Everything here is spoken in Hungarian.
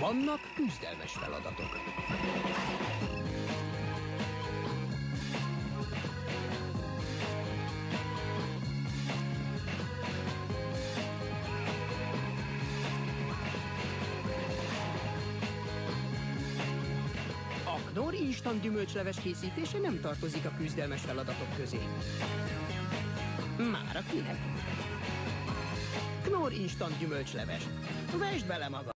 Vannak küzdelmes feladatok. A Knorr instant gyümölcsleves készítése nem tartozik a küzdelmes feladatok közé. Már akinek? Knorr instant gyümölcsleves. Vesd bele magad!